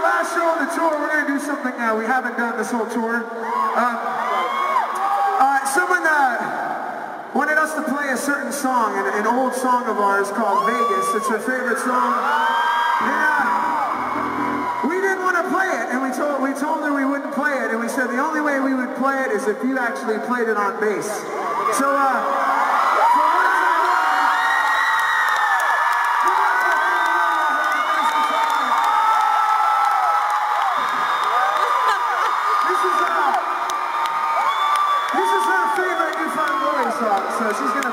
last show of the tour. We're going to do something uh, we haven't done this whole tour. Um, uh, someone uh, wanted us to play a certain song, an, an old song of ours called Vegas. It's her favorite song. Uh, we didn't want to play it, and we told, we told her we wouldn't play it, and we said the only way we would play it is if you actually played it on bass. So, uh, she's gonna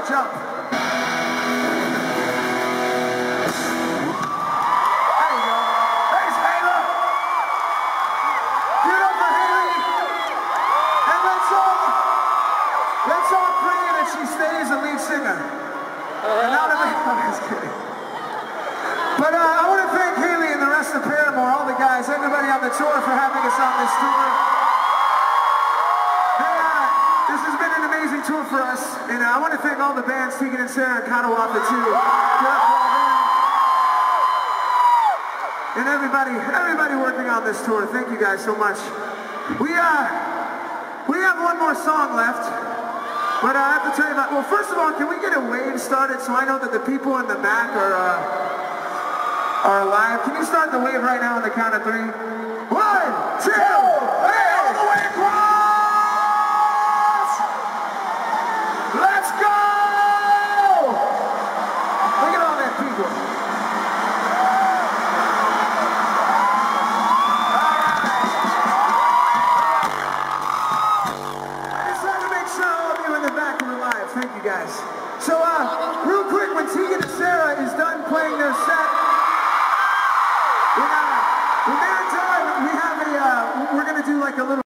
the jump. Up for Hayley. And let's all, let's all pray that she stays a lead singer. I'm just kidding. But uh, I want to thank Hayley and the rest of Paramore, all the guys, everybody on the tour for having us on this tour. This has been an amazing tour for us, and uh, I want to thank all the bands, Tegan and Sara and Katawapa too. And everybody, everybody working on this tour, thank you guys so much. We uh, we have one more song left, but uh, I have to tell you about. Well, first of all, can we get a wave started so I know that the people in the back are uh, are alive? Can you start the wave right now on the count of three? One, two, Tegan and Sara is done playing their set, when, uh, when they're we have a, uh, we're gonna do like a little